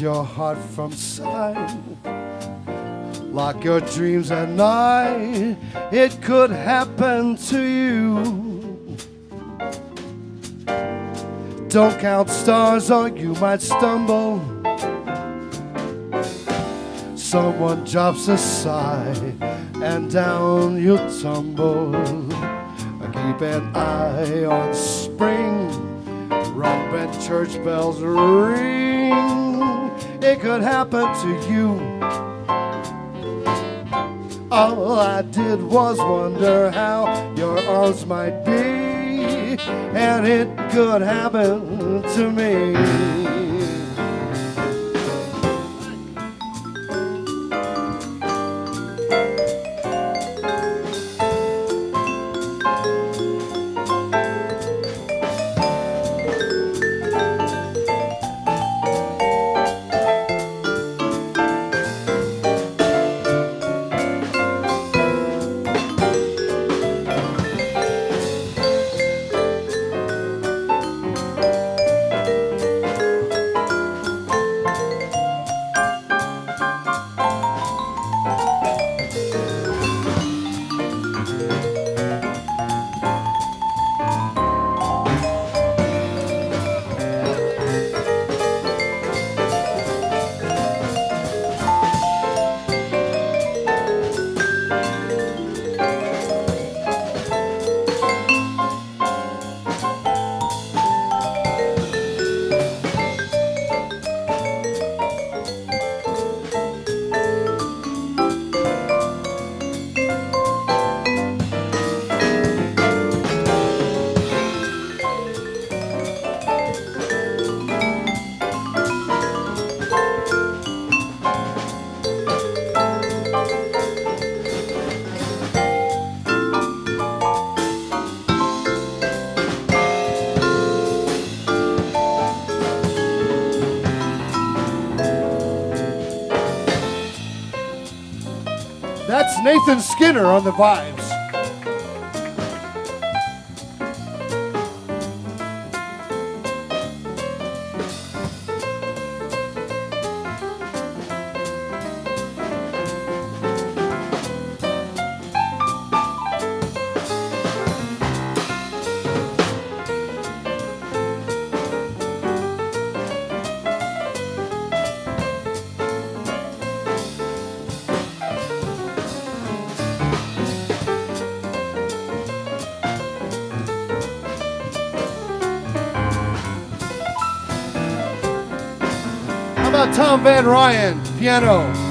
your heart from sight. Lock your dreams at night. It could happen to you. Don't count stars or you might stumble. Someone drops a sigh and down you tumble. Keep an eye on spring. Rock and church bells ring. It could happen to you. All I did was wonder how your arms might be, and it could happen to me. That's Nathan Skinner on the vibes. How about Tom Van Rijn, piano?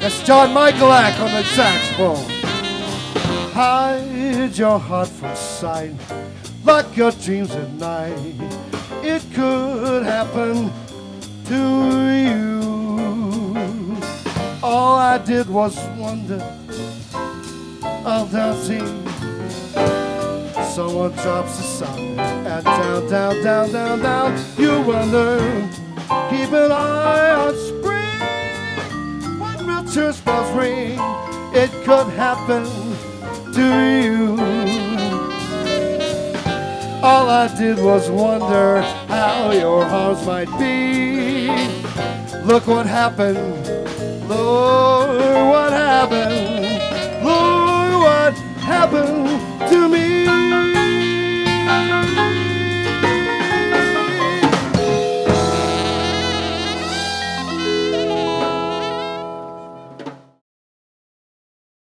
That's John Michaelak on the saxophone. Hide your heart from sight, lock your dreams at night. It could happen to you. All I did was wonder, all dancing. Someone drops a sign, and down, down, down, down, down, you wonder. Keep an eye on spring church bells ring, it could happen to you. All I did was wonder how your arms might be. Look what happened, Lord, what happened, Lord, what happened to me.